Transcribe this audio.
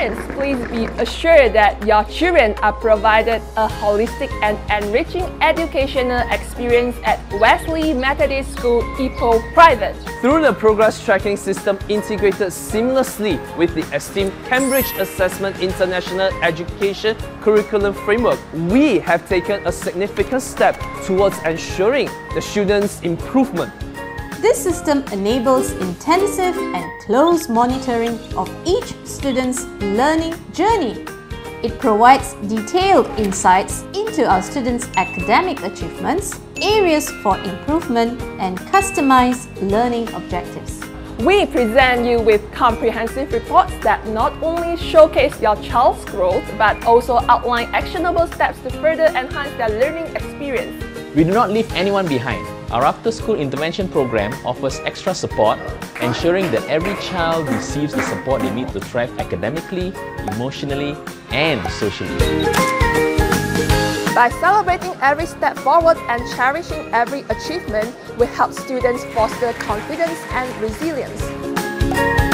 parents, please be assured that your children are provided a holistic and enriching educational experience at Wesley Methodist School Ipoh Private. Through the progress tracking system integrated seamlessly with the esteemed Cambridge Assessment International Education Curriculum Framework, we have taken a significant step towards ensuring the students' improvement this system enables intensive and close monitoring of each student's learning journey. It provides detailed insights into our students' academic achievements, areas for improvement, and customized learning objectives. We present you with comprehensive reports that not only showcase your child's growth but also outline actionable steps to further enhance their learning experience. We do not leave anyone behind. Our after-school intervention program offers extra support, ensuring that every child receives the support they need to thrive academically, emotionally, and socially. By celebrating every step forward and cherishing every achievement, we help students foster confidence and resilience.